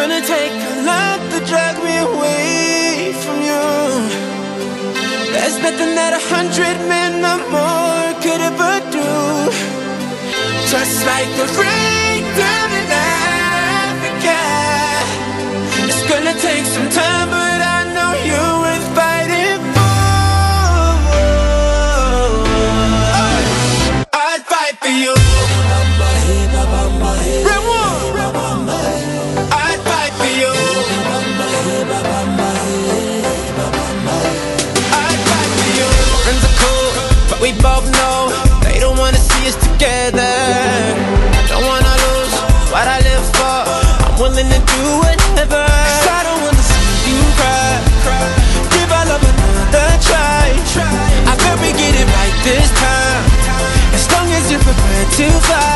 Gonna take a lot to drag me away from you. There's nothing that a hundred men or more could ever do. Just like the rain willing to do whatever. Cause I don't wanna see you cry, Give our love another try, try. I bet we get it right this time. As long as you're prepared to fly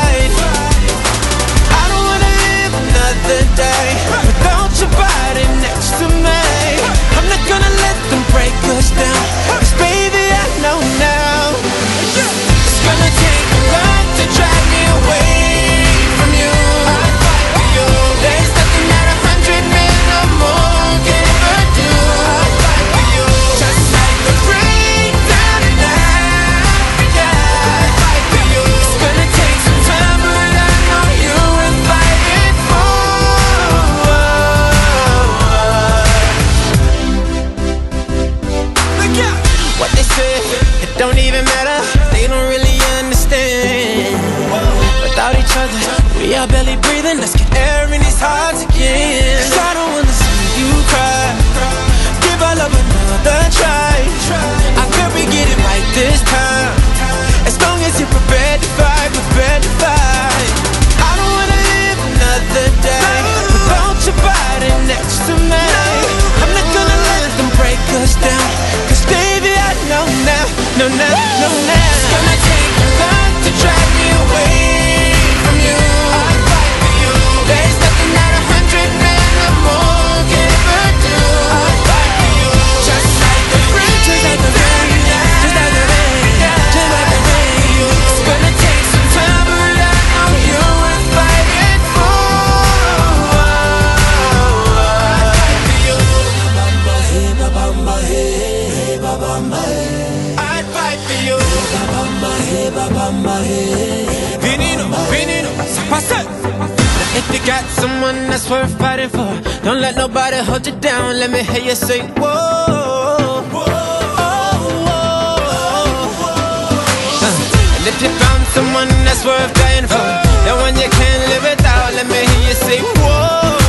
he babamba he if you got someone that's worth fighting for, don't let nobody hold you down. Let me hear you say, whoa. whoa, whoa, whoa uh, and if you found someone that's worth dying for, the one you can't live without, let me hear you say, whoa.